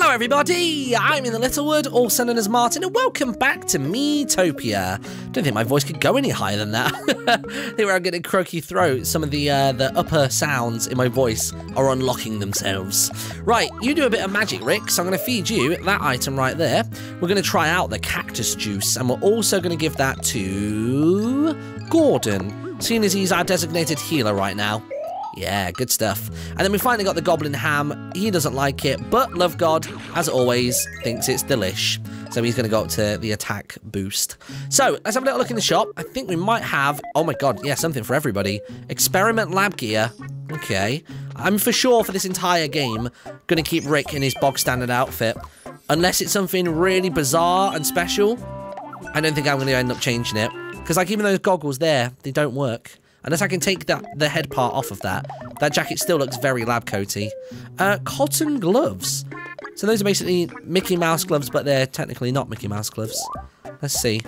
Hello, everybody! I'm in the Littlewood, also known as Martyn, and welcome back to Miitopia. Don't think my voice could go any higher than that. I think I'm getting croaky throat. Some of the uh, the upper sounds in my voice are unlocking themselves. Right, you do a bit of magic, Rick, so I'm going to feed you that item right there. We're going to try out the cactus juice, and we're also going to give that to Gordon, seeing as he's our designated healer right now. Yeah, good stuff. And then we finally got the goblin ham. He doesn't like it, but Love God, as always, thinks it's delish. So he's going to go up to the attack boost. So let's have a little look in the shop. I think we might have, oh my god, yeah, something for everybody. Experiment lab gear. Okay. I'm for sure for this entire game going to keep Rick in his bog standard outfit. Unless it's something really bizarre and special, I don't think I'm going to end up changing it. Because like even those goggles there, they don't work. Unless I can take that the head part off of that. That jacket still looks very lab coaty. Uh, cotton gloves. So those are basically Mickey Mouse gloves, but they're technically not Mickey Mouse gloves. Let's see.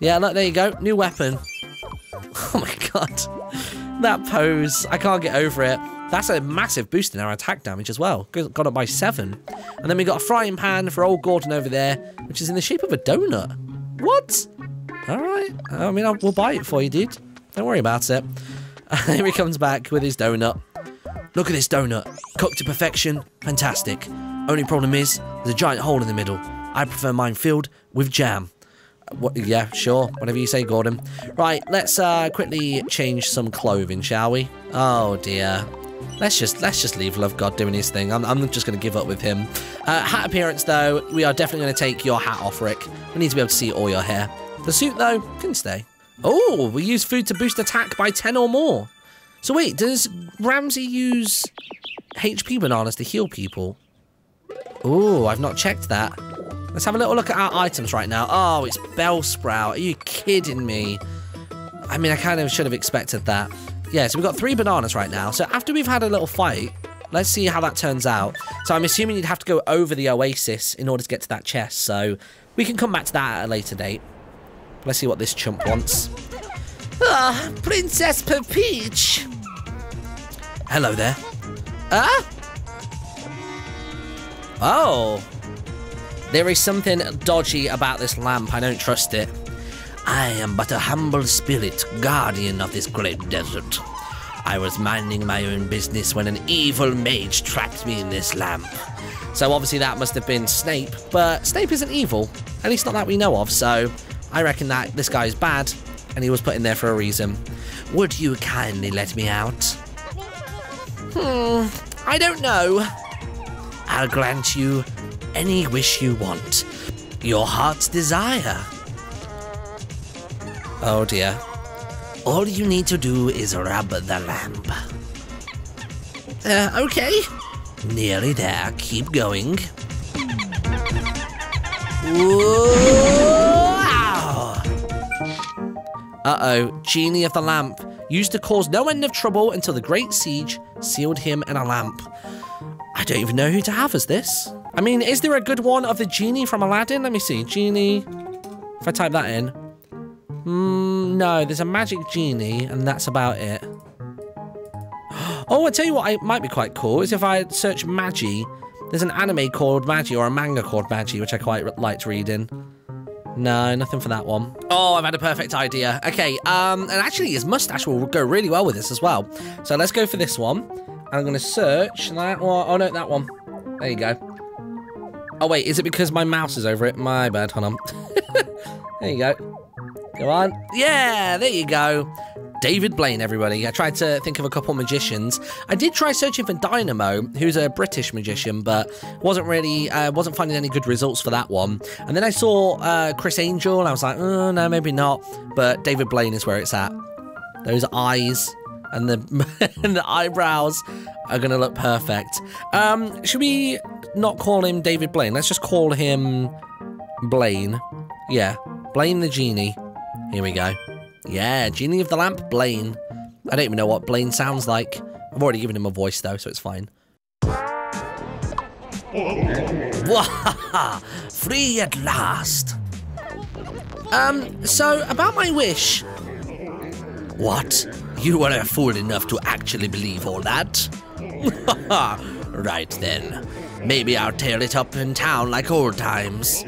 Yeah, look, there you go. New weapon. Oh my god. That pose. I can't get over it. That's a massive boost in our attack damage as well. Got up by seven. And then we got a frying pan for old Gordon over there, which is in the shape of a donut. What? All right. I mean, I'll, we'll buy it for you, dude. Don't worry about it. Here he comes back with his donut. Look at this donut. Cooked to perfection. Fantastic. Only problem is, there's a giant hole in the middle. I prefer mine filled with jam. What, yeah, sure. Whatever you say, Gordon. Right, let's uh, quickly change some clothing, shall we? Oh, dear. Let's just let's just leave Love God doing his thing. I'm, I'm just going to give up with him. Uh, hat appearance, though, we are definitely going to take your hat off, Rick. We need to be able to see all your hair. The suit, though, can stay. Oh, we use food to boost attack by 10 or more. So wait, does Ramsey use HP bananas to heal people? Oh, I've not checked that. Let's have a little look at our items right now. Oh, it's Bellsprout. Are you kidding me? I mean, I kind of should have expected that. Yeah, so we've got three bananas right now. So after we've had a little fight, let's see how that turns out. So I'm assuming you'd have to go over the oasis in order to get to that chest. So we can come back to that at a later date. Let's see what this chump wants. Ah, Princess Peach. Hello there. Ah? Oh. There is something dodgy about this lamp. I don't trust it. I am but a humble spirit, guardian of this great desert. I was minding my own business when an evil mage trapped me in this lamp. So obviously that must have been Snape, but Snape isn't evil. At least not that we know of, so I reckon that this guy's bad, and he was put in there for a reason. Would you kindly let me out? Hmm, I don't know. I'll grant you any wish you want. Your heart's desire. Oh dear. All you need to do is rub the lamp. Uh, okay. Nearly there. Keep going. Whoa! Uh-oh, Genie of the Lamp. Used to cause no end of trouble until the Great Sage sealed him in a lamp. I don't even know who to have as this. I mean, is there a good one of the Genie from Aladdin? Let me see. Genie. If I type that in. Mm, no, there's a magic genie, and that's about it. Oh, I tell you what, it might be quite cool is if I search Magi. There's an anime called Magi or a manga called Magi, which I quite liked reading. No, nothing for that one. Oh, I've had a perfect idea. Okay, um, and actually his mustache will go really well with this as well. So let's go for this one. I'm going to search that one. Oh, no, that one. There you go. Oh, wait, is it because my mouse is over it? My bad, hold on. there you go. Go on. Yeah, there you go. David Blaine, everybody. I tried to think of a couple magicians. I did try searching for Dynamo, who's a British magician, but wasn't really, uh, wasn't finding any good results for that one. And then I saw uh, Criss Angel, and I was like, oh, no, maybe not. But David Blaine is where it's at. Those eyes and the and the eyebrows are gonna look perfect. Um, should we not call him David Blaine? Let's just call him Blaine. Yeah, Blaine the genie. Here we go. Yeah, Genie of the Lamp, Blaine. I don't even know what Blaine sounds like. I've already given him a voice though, so it's fine. Free at last. Um, so about my wish. What? You were a fool enough to actually believe all that? right then. Maybe I'll tear it up in town like old times.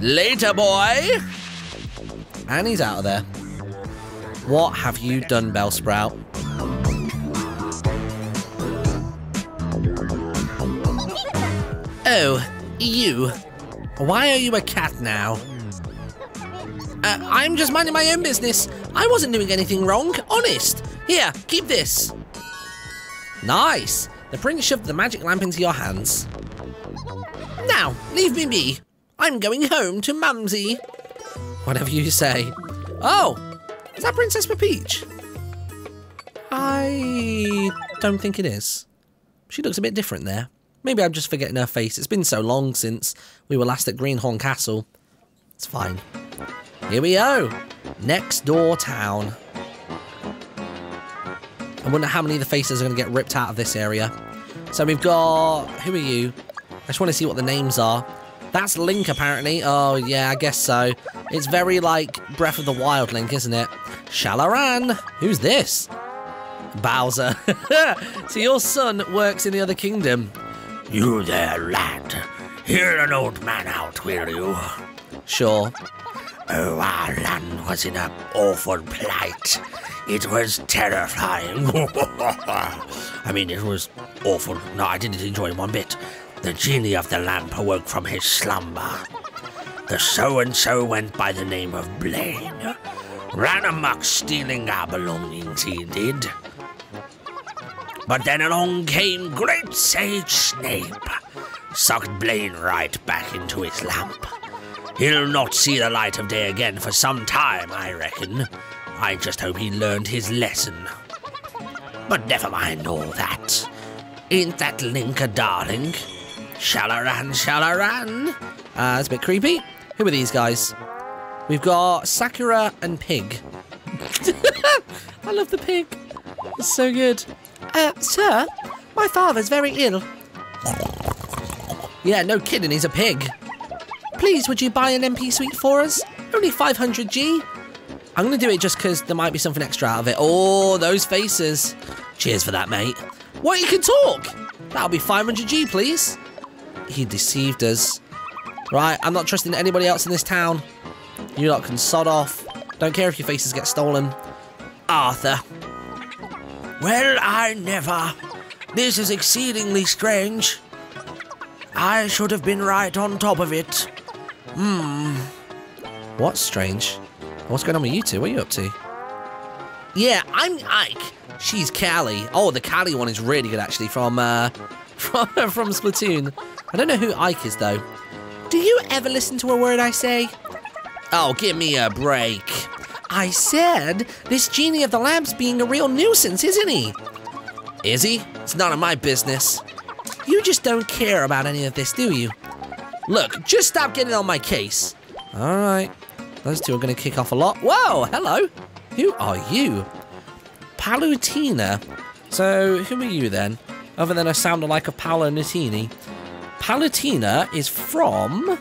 Later, boy! And he's out of there. What have you done, Bellsprout? Oh, you. Why are you a cat now? Uh, I'm just minding my own business. I wasn't doing anything wrong, honest. Here, keep this. Nice. The prince shoved the magic lamp into your hands. Now, leave me be. I'm going home to Mumsy. Whatever you say. Oh, is that Princess Peach? I don't think it is. She looks a bit different there. Maybe I'm just forgetting her face. It's been so long since we were last at Greenhorn Castle. It's fine. Here we go. Next door town. I wonder how many of the faces are going to get ripped out of this area. So we've got... Who are you? I just want to see what the names are. That's Link, apparently. Oh, yeah, I guess so. It's very like Breath of the Wild Link, isn't it? Shalaran. Who's this? Bowser. so your son works in the other kingdom. You there, lad. Hear an old man out, will you? Sure. Oh, our land was in an awful plight. It was terrifying. I mean, it was awful. No, I didn't enjoy it one bit. The genie of the lamp awoke from his slumber. The so-and-so went by the name of Blaine. Ran amok stealing our belongings, he did. But then along came great Sage Snape. Sucked Blaine right back into his lamp. He'll not see the light of day again for some time, I reckon. I just hope he learned his lesson. But never mind all that. Ain't that Link a darling? Shalaran, Shalaran. Uh, it's a bit creepy. Who are these guys? We've got Sakura and Pig. I love the pig. It's so good. Uh, sir, my father's very ill. Yeah, no kidding, he's a pig. Please, would you buy an MP suite for us? Only 500G. I'm going to do it just because there might be something extra out of it. Oh, those faces. Cheers for that, mate. What, you can talk? That'll be 500G, please. He deceived us. Right, I'm not trusting anybody else in this town. You lot can sod off. Don't care if your faces get stolen. Arthur. Well, I never. This is exceedingly strange. I should have been right on top of it. Hmm. What's strange? What's going on with you two? What are you up to? Yeah, I'm Ike. She's Callie. Oh, the Callie one is really good actually from uh from from Splatoon. I don't know who Ike is though. Do you ever listen to a word I say? Oh, give me a break. I said this genie of the lamp's being a real nuisance, isn't he? Is he? It's none of my business. You just don't care about any of this, do you? Look, just stop getting on my case. All right. Those two are going to kick off a lot. Whoa, hello. Who are you? Palutena. So, who are you then? Other than a sounder like a Paolo Nutini. Palutena is from...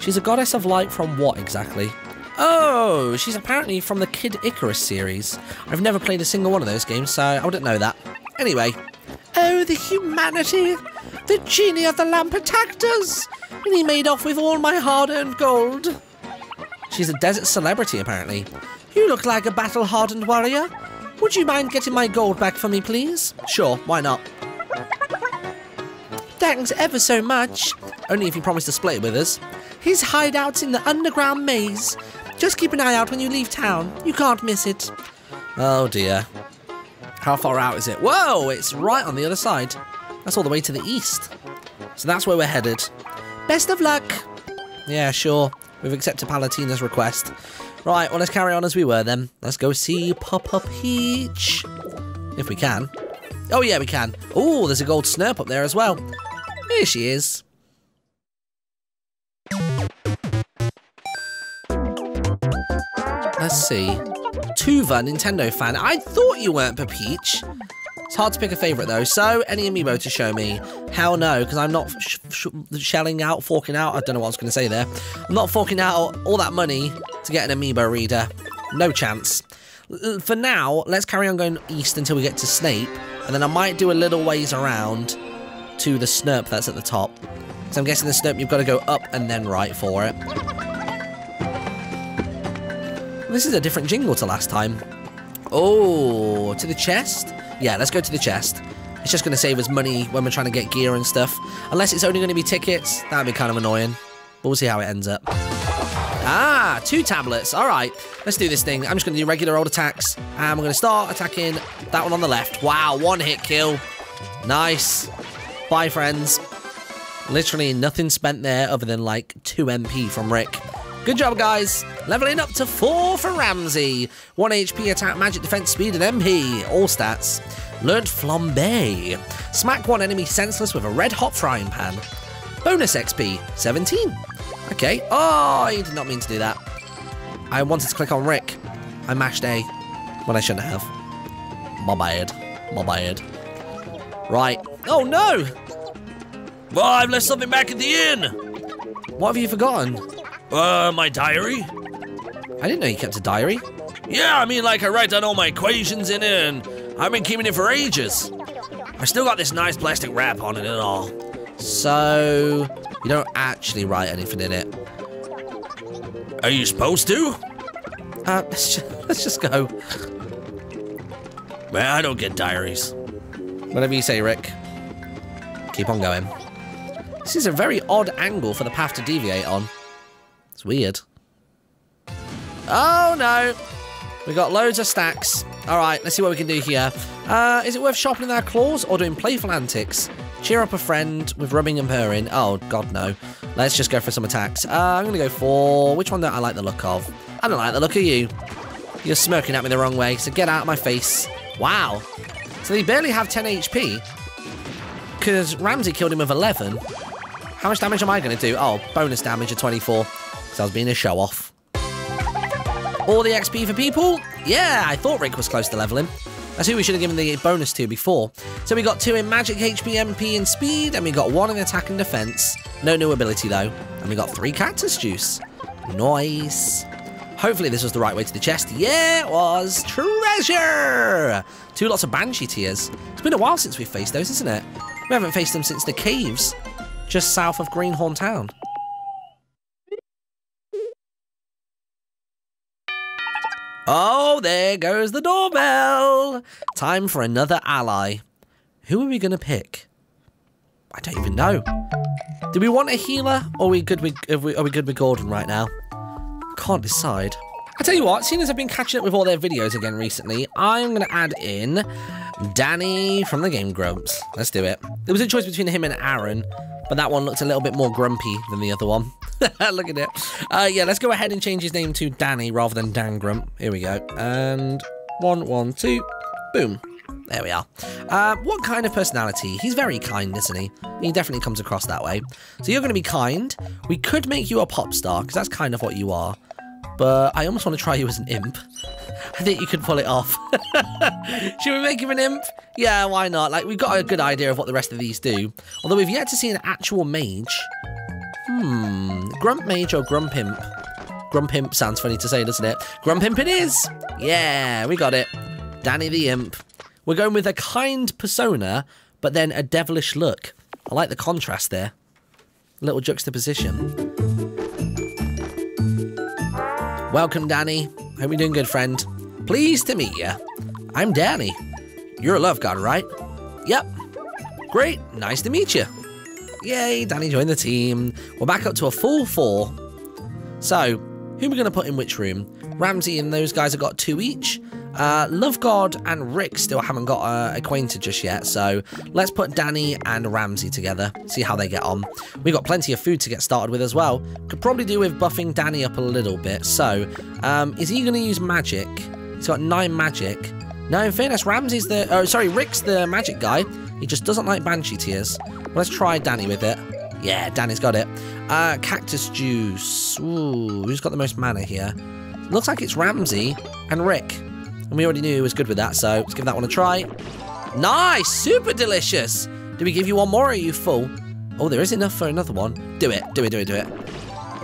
She's a goddess of light from what exactly? Oh, she's apparently from the Kid Icarus series. I've never played a single one of those games, so I wouldn't know that. Anyway. Oh, the humanity! The genie of the lamp attacked us! And he made off with all my hard-earned gold. She's a desert celebrity, apparently. You look like a battle-hardened warrior. Would you mind getting my gold back for me, please? Sure, why not? Thanks ever so much. Only if you promise to split it with us. His hideout's in the underground maze. Just keep an eye out when you leave town. You can't miss it. Oh dear. How far out is it? Whoa, it's right on the other side. That's all the way to the east. So that's where we're headed. Best of luck. Yeah, sure. We've accepted Palutena's request. Right, well, let's carry on as we were then. Let's go see Papa Peach. If we can. Oh, yeah, we can. Oh, there's a gold snurp up there as well. Here she is. Let's see. Tuva, Nintendo fan. I thought you weren't Peach. It's hard to pick a favourite though. So, any amiibo to show me? Hell no, because I'm not sh sh shelling out, forking out. I don't know what I was going to say there. I'm not forking out all that money to get an amiibo reader. No chance. For now, let's carry on going east until we get to Snape, and then I might do a little ways around to the snurp that's at the top. So I'm guessing the snurp, you've got to go up and then right for it. This is a different jingle to last time. Oh, to the chest? Yeah, let's go to the chest. It's just going to save us money when we're trying to get gear and stuff. Unless it's only going to be tickets, that'd be kind of annoying. But we'll see how it ends up. Ah, two tablets. All right, let's do this thing. I'm just going to do regular old attacks. And we're going to start attacking that one on the left. Wow, one hit kill. Nice. Bye, friends. Literally nothing spent there other than like 2 MP from Rick. Good job, guys. Leveling up to 4 for Ramsey. 1 HP, attack, magic, defense, speed, and MP. All stats. Learned Flambe. Smack one enemy senseless with a red hot frying pan. Bonus XP, 17. Okay. Oh, I did not mean to do that. I wanted to click on Rick. I mashed A when I shouldn't have. My bad. My bad. Right. Oh, no! Well, I've left something back at the inn. What have you forgotten? Uh, my diary? I didn't know you kept a diary. Yeah, I mean, like, I write down all my equations in it, and I've been keeping it for ages. I still got this nice plastic wrap on it and all. So, you don't actually write anything in it. Are you supposed to? Uh, let's just, let's just go. Man, I don't get diaries. Whatever you say, Rick. Keep on going. This is a very odd angle for the path to deviate on. It's weird. Oh, no. We got loads of stacks. All right, let's see what we can do here. Uh, is it worth sharpening our claws or doing playful antics? Cheer up a friend with rubbing and purring. Oh, God, no. Let's just go for some attacks. Uh, I'm going to go for... Which one don't I like the look of? I don't like the look of you. You're smirking at me the wrong way, so get out of my face. Wow. So they barely have 10 HP. Because Ramsey killed him with 11. How much damage am I going to do? Oh, bonus damage of 24. Because I was being a show-off. All the XP for people? Yeah, I thought Rick was close to leveling. That's who we should have given the bonus to before. So we got two in magic, HP, MP, and speed, and we got one in attack and defense. No new ability though. And we got three cactus juice. Nice. Hopefully this was the right way to the chest. Yeah, it was. Treasure! Two lots of Banshee tears. It's been a while since we've faced those, isn't it? We haven't faced them since the caves, just south of Greenhorn Town. Oh, there goes the doorbell. Time for another ally. Who are we going to pick? I don't even know. Do we want a healer, or are we good with are we, are we good with Gordon right now? Can't decide. I tell you what, seeing as I've been catching up with all their videos again recently, I'm going to add in Danny from the Game Grumps. Let's do it. There was a choice between him and Aaron, but that one looks a little bit more grumpy than the other one. Look at it. Uh, yeah, let's go ahead and change his name to Danny rather than Dan Grump. Here we go. And one, one, two, boom. There we are. Uh, what kind of personality? He's very kind, isn't he? He definitely comes across that way. So you're going to be kind. We could make you a pop star, because that's kind of what you are. But I almost want to try you as an imp. I think you could pull it off. Should we make him an imp? Yeah, why not? Like, we've got a good idea of what the rest of these do. Although we've yet to see an actual mage. Hmm, Grump Mage or Grump Imp? Grump Imp sounds funny to say, doesn't it? Grump Imp it is! Yeah, we got it. Danny the Imp. We're going with a kind persona, but then a devilish look. I like the contrast there. Little juxtaposition. Welcome, Danny. Hope you're doing good, friend. Pleased to meet you. I'm Danny. You're a love god, right? Yep. Great. Nice to meet you. Yay, Danny joined the team. We're back up to a full four. So, who are we going to put in which room? Ramsey and those guys have got two each. Uh, Love God and Rick still haven't got uh, acquainted just yet, so let's put Danny and Ramsey together, see how they get on. We've got plenty of food to get started with as well. Could probably do with buffing Danny up a little bit. So, um, is he going to use magic? He's got nine magic. No, in fairness, Ramsey's the... Oh, sorry, Rick's the magic guy. He just doesn't like Banshee Tears. Let's try Danny with it. Yeah, Danny's got it. Uh, Cactus Juice. Ooh, who's got the most mana here? Looks like it's Ramsey and Rick. And we already knew he was good with that, so let's give that one a try. Nice! Super delicious! Do we give you one more, or are you full? Oh, there is enough for another one. Do it, do it, do it, do it.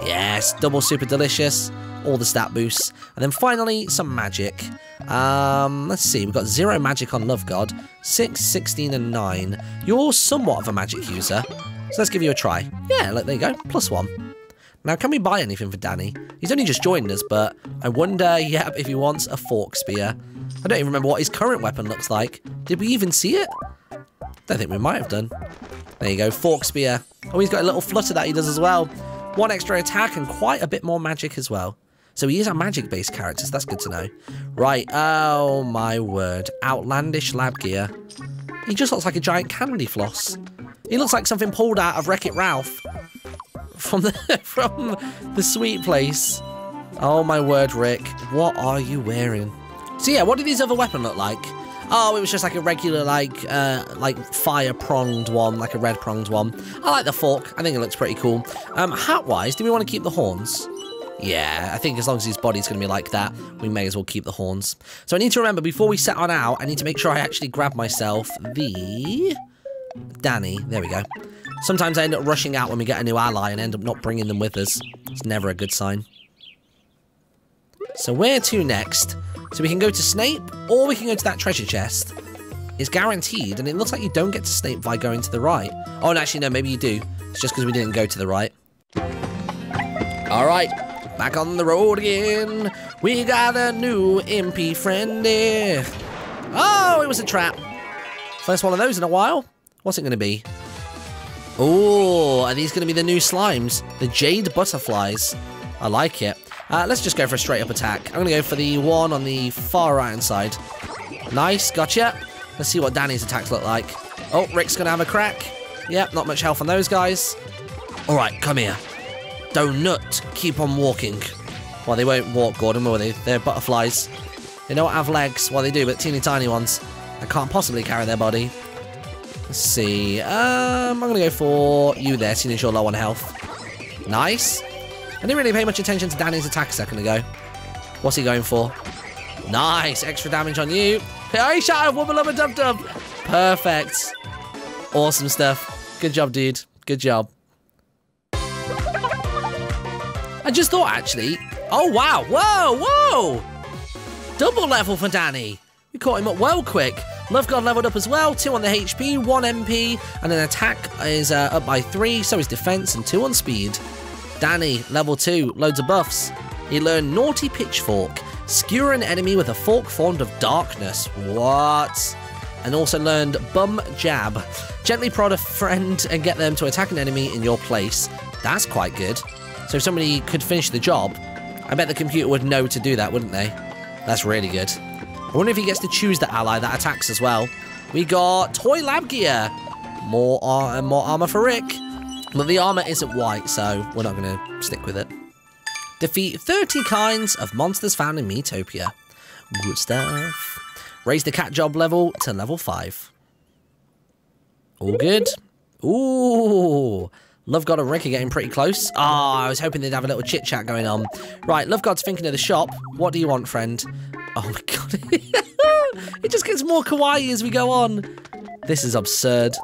Yes, double super delicious. All the stat boosts. And then finally, some magic. Um, let's see, we've got zero magic on Love God. 6, 16, and 9. You're somewhat of a magic user, so let's give you a try. Yeah, look, there you go, plus 1. Now, can we buy anything for Danny? He's only just joined us, but I wonder, yep, if he wants a fork spear. I don't even remember what his current weapon looks like. Did we even see it? Don't think we might have done. There you go, fork spear. Oh, he's got a little flutter that he does as well. One extra attack and quite a bit more magic as well. So he is a magic-based character, so that's good to know. Right, oh my word. Outlandish lab gear. He just looks like a giant candy floss. He looks like something pulled out of Wreck-It Ralph. From the, from the sweet place. Oh my word, Rick. What are you wearing? So yeah, what did his other weapon look like? Oh, it was just like a regular, like, uh, like fire-pronged one, like a red-pronged one. I like the fork. I think it looks pretty cool. Um, hat-wise, do we want to keep the horns? Yeah, I think as long as his body's going to be like that, we may as well keep the horns. So I need to remember, before we set on out, I need to make sure I actually grab myself the... Danny. There we go. Sometimes I end up rushing out when we get a new ally and end up not bringing them with us. It's never a good sign. So where to next? So we can go to Snape, or we can go to that treasure chest. It's guaranteed, and it looks like you don't get to Snape by going to the right. Oh, and actually, no, maybe you do. It's just because we didn't go to the right. All right, back on the road again. We got a new MP friendly. Oh, it was a trap. First one of those in a while. What's it going to be? Oh, are these going to be the new slimes? The Jade Butterflies. I like it. Uh, let's just go for a straight up attack. I'm going to go for the one on the far right hand side. Nice, gotcha. Let's see what Danny's attacks look like. Oh, Rick's going to have a crack. Yep, not much health on those guys. All right, come here. Donut, keep on walking. Well, they won't walk, Gordon, will they? They're butterflies. They don't have legs. Well, they do, but teeny tiny ones. I can't possibly carry their body. Let's see. Um, I'm going to go for you there, seeing as you're low on health. Nice. I didn't really pay much attention to Danny's attack a second ago. What's he going for? Nice. Extra damage on you. Hey, shot of Wubba Lubba Dub Dub. Perfect. Awesome stuff. Good job, dude. Good job. I just thought, actually... Oh, wow. Whoa, whoa. Double level for Danny. We caught him up well quick. Love God leveled up as well, 2 on the HP, 1 MP, and an attack is uh, up by 3, so is defense, and 2 on speed. Danny, level 2, loads of buffs. He learned Naughty Pitchfork, skewer an enemy with a fork formed of darkness. What? And also learned Bum Jab, gently prod a friend and get them to attack an enemy in your place. That's quite good. So if somebody could finish the job, I bet the computer would know to do that, wouldn't they? That's really good. I wonder if he gets to choose the ally that attacks as well. We got Toy Lab Gear. More, ar uh, more armor for Rick. But the armor isn't white, so we're not going to stick with it. Defeat 30 kinds of monsters found in Miitopia. Good stuff. Raise the cat job level to level 5. All good. Ooh. Love God and Rick are getting pretty close. Ah, oh, I was hoping they'd have a little chit chat going on. Right, Love God's thinking of the shop. What do you want, friend? Oh my god. it just gets more kawaii as we go on. This is absurd.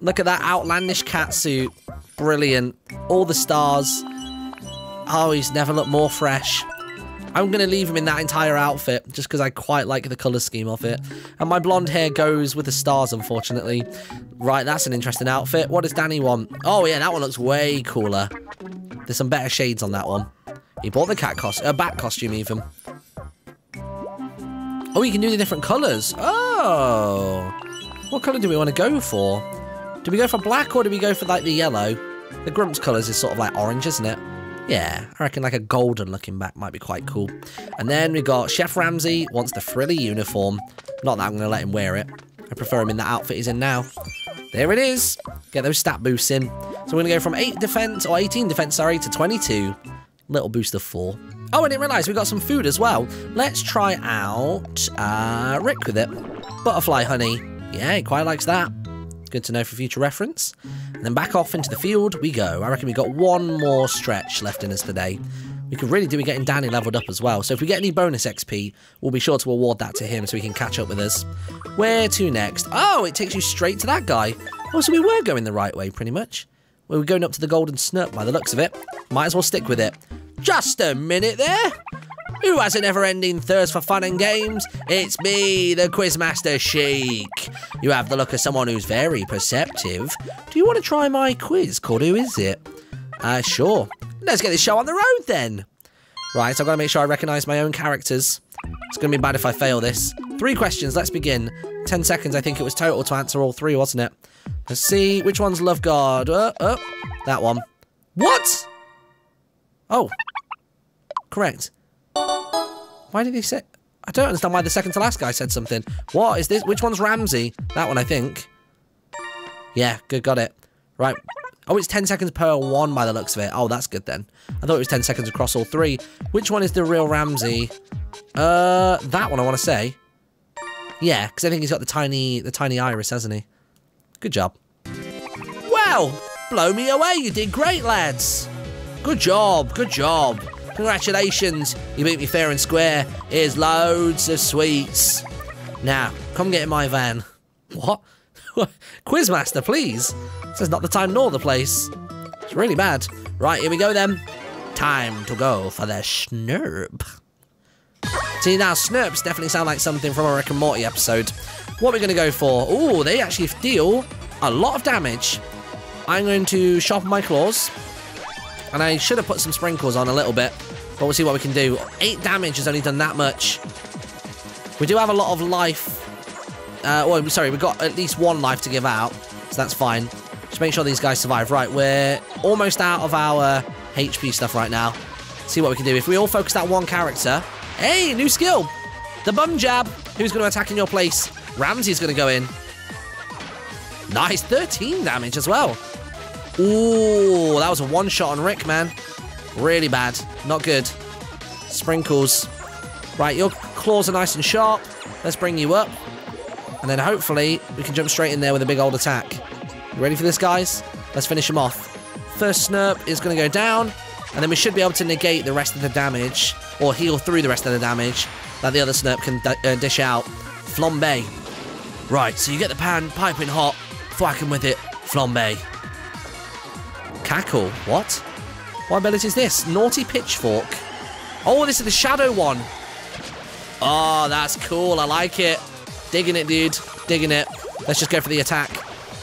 Look at that outlandish cat suit. Brilliant. All the stars. Oh, he's never looked more fresh. I'm going to leave him in that entire outfit just because I quite like the colour scheme of it. And my blonde hair goes with the stars, unfortunately. Right, that's an interesting outfit. What does Danny want? Oh, yeah, that one looks way cooler. There's some better shades on that one. He bought the cat costume, uh, a bat costume even. Oh, you can do the different colours. Oh. What colour do we want to go for? Do we go for black or do we go for like the yellow? The Grumps colours is sort of like orange, isn't it? Yeah, I reckon like a golden looking back might be quite cool. And then we got Chef Ramsay wants the frilly uniform. Not that I'm going to let him wear it. I prefer him in the outfit he's in now. There it is. Get those stat boosts in. So we're going to go from 8 defense, or 18 defense, sorry, to 22. Little boost of 4. Oh, I didn't realise we got some food as well. Let's try out uh, Rick with it. Butterfly honey. Yeah, he quite likes that. Good to know for future reference. And then back off into the field we go. I reckon we got one more stretch left in us today. We could really do with getting Danny leveled up as well. So if we get any bonus XP, we'll be sure to award that to him so he can catch up with us. Where to next? Oh, it takes you straight to that guy. Oh, so we were going the right way, pretty much. We were going up to the Golden Snurp by the looks of it. Might as well stick with it. Just a minute there. Who has a never-ending thirst for fun and games? It's me, the Quizmaster Sheik. You have the look of someone who's very perceptive. Do you want to try my quiz called Who Is It? Uh, sure. Let's get this show on the road then. Right, so I've got to make sure I recognise my own characters. It's going to be bad if I fail this. Three questions, let's begin. Ten seconds, I think it was total to answer all three, wasn't it? Let's see, which one's Love God? Uh, uh, that one. What? Oh. Correct. Why did he say... I don't understand why the second to last guy said something. What is this? Which one's Ramsey? That one, I think. Yeah, good, got it. Right. Oh, it's 10 seconds per one by the looks of it. Oh, that's good then. I thought it was 10 seconds across all three. Which one is the real Ramsey? Uh, that one I want to say. Yeah, because I think he's got the tiny, the tiny iris, hasn't he? Good job. Well, blow me away. You did great, lads. Good job, good job. Congratulations, you beat me fair and square. Here's loads of sweets. Now, come get in my van. What? Quizmaster, please. This is not the time nor the place. It's really bad. Right, here we go then. Time to go for the snurp. See, now snurps definitely sound like something from a Rick and Morty episode. What are we going to go for? Oh, they actually deal a lot of damage. I'm going to sharpen my claws. And I should have put some sprinkles on a little bit. But we'll see what we can do. Eight damage has only done that much. We do have a lot of life. Uh, well, sorry, we've got at least one life to give out. So that's fine. Just make sure these guys survive. Right, we're almost out of our HP stuff right now. See what we can do. If we all focus that one character. Hey, new skill. The bum jab. Who's going to attack in your place? Ramsey's going to go in. Nice, 13 damage as well. Ooh, that was a one shot on Rick, man. Really bad. Not good. Sprinkles. Right, your claws are nice and sharp. Let's bring you up. And then hopefully we can jump straight in there with a big old attack. You ready for this, guys? Let's finish him off. First snurp is going to go down. And then we should be able to negate the rest of the damage. Or heal through the rest of the damage that the other snurp can uh, dish out. Flambe. Right, so you get the pan piping hot. Thwack him with it. Flambe. Cackle. What? What ability is this? Naughty Pitchfork. Oh, this is the Shadow one. Oh, that's cool. I like it. Digging it, dude. Digging it. Let's just go for the attack.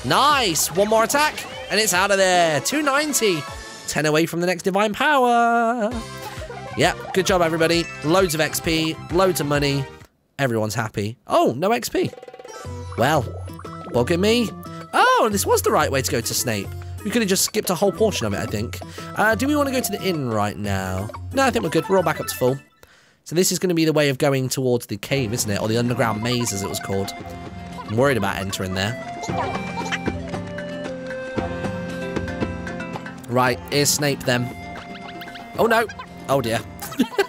Nice. One more attack, and it's out of there. 290. 10 away from the next Divine Power. Yep, good job, everybody. Loads of XP, loads of money. Everyone's happy. Oh, no XP. Well, at me. Oh, this was the right way to go to Snape. We could have just skipped a whole portion of it, I think. Uh, do we want to go to the inn right now? No, I think we're good. We're all back up to full. So this is going to be the way of going towards the cave, isn't it? Or the underground maze, as it was called. I'm worried about entering there. Right, here's Snape then. Oh no. Oh dear.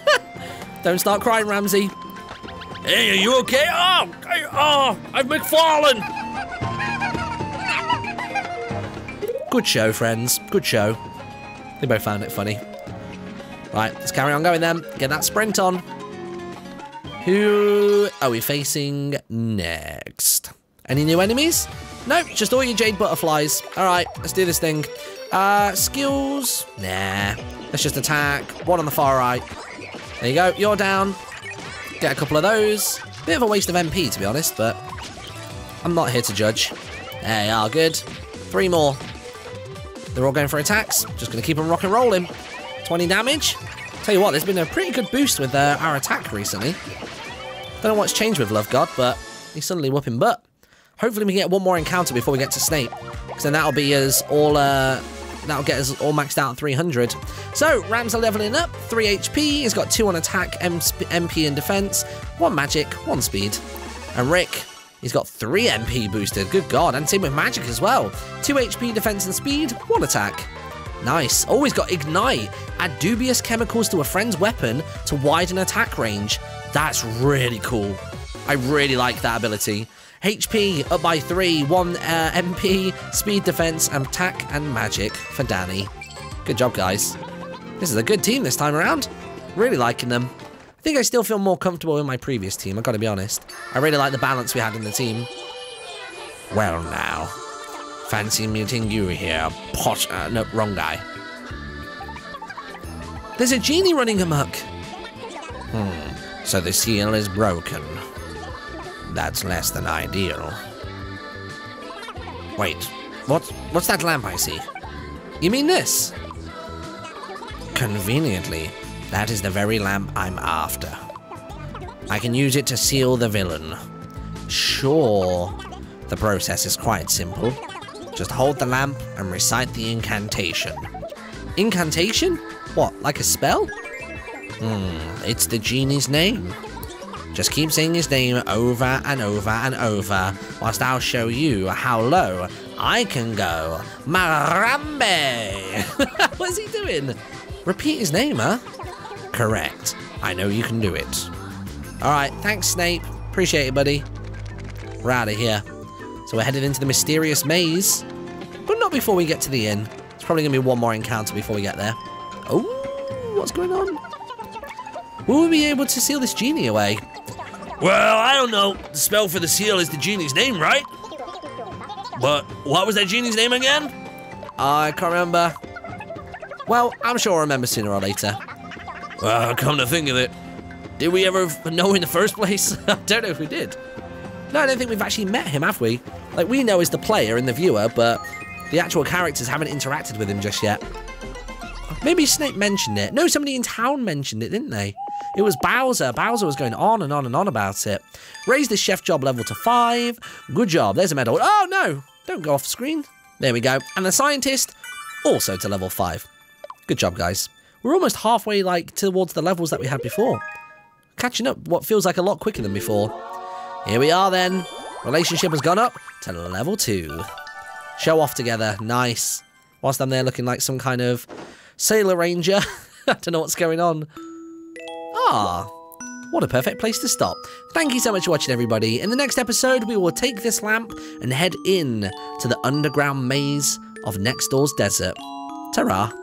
Don't start crying, Ramsey. Hey, are you okay? Oh, I, oh, I've McFallen. Good show, friends. Good show. They both found it funny. Right, let's carry on going then. Get that sprint on. Who are we facing next? Any new enemies? Nope, just all your jade butterflies. All right, let's do this thing. Uh, skills? Nah. Let's just attack. One on the far right. There you go. You're down. Get a couple of those. Bit of a waste of MP, to be honest, but I'm not here to judge. There you are. Good. Three more. They're all going for attacks. Just going to keep them rock and rolling. 20 damage. Tell you what, there's been a pretty good boost with uh, our attack recently. Don't know what's changed with Love God, but he's suddenly whooping butt. Hopefully we can get one more encounter before we get to Snape. Because then that'll be us all uh, That'll get us all maxed out at 300. So, Rams are leveling up. 3 HP. He's got 2 on attack, MP and defense, 1 magic, 1 speed. And Rick, he's got 3 MP boosted. Good God. And same with magic as well. 2 HP, defense and speed, 1 attack. Nice. Always got Ignite. Add dubious chemicals to a friend's weapon to widen attack range. That's really cool. I really like that ability. HP up by 3, 1 uh, MP, speed defense, and attack and magic for Danny. Good job, guys. This is a good team this time around. Really liking them. I think I still feel more comfortable in my previous team, I've got to be honest. I really like the balance we had in the team. Well now, fancy meeting you here, Pot... Uh, no, wrong guy. There's a genie running amok. Hmm. So the seal is broken. That's less than ideal. Wait, what? What's that lamp I see? You mean this? Conveniently, that is the very lamp I'm after. I can use it to seal the villain. Sure. The process is quite simple. Just hold the lamp and recite the incantation. Incantation? What, like a spell? Hmm, it's the genie's name. Just keep saying his name over and over and over, whilst I'll show you how low I can go. Marambe! What's he doing? Repeat his name, huh? Correct. I know you can do it. Alright, thanks, Snape. Appreciate it, buddy. We're out of here. So we're headed into the mysterious maze. But not before we get to the inn. It's probably going to be one more encounter before we get there. Oh, what's going on? Will we be able to seal this genie away? Well, I don't know. The spell for the seal is the genie's name, right? But what was that genie's name again? I can't remember. Well, I'm sure I'll remember sooner or later. Well, come to think of it, did we ever know in the first place? I don't know if we did. No, I don't think we've actually met him, have we? Like, we know as the player and the viewer, but the actual characters haven't interacted with him just yet. Maybe Snape mentioned it. No, somebody in town mentioned it, didn't they? It was Bowser. Bowser was going on and on and on about it. Raise the chef job level to five. Good job. There's a medal. Oh, no. Don't go off screen. There we go. And the scientist, also to level five. Good job, guys. We're almost halfway, like, towards the levels that we had before. Catching up what feels like a lot quicker than before. Here we are, then. Relationship has gone up to level two. Show off together. Nice. Whilst I'm there looking like some kind of sailor ranger. I don't know what's going on. Ah, what a perfect place to stop. Thank you so much for watching, everybody. In the next episode, we will take this lamp and head in to the underground maze of next door's desert. Ta-ra.